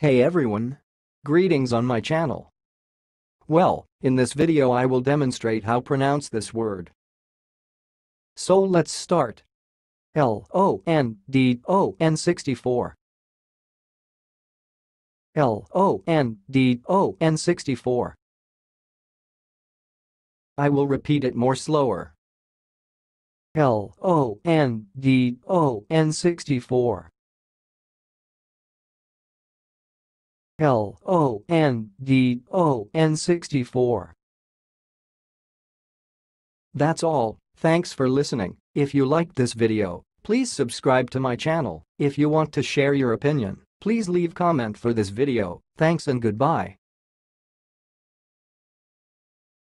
Hey everyone! Greetings on my channel. Well, in this video I will demonstrate how pronounce this word. So let's start. L-O-N-D-O-N 64 L-O-N-D-O-N 64 I will repeat it more slower. L-O-N-D-O-N 64 L-O-N-D-O-N 64 That's all, thanks for listening. If you liked this video, please subscribe to my channel. If you want to share your opinion, please leave comment for this video. Thanks and goodbye.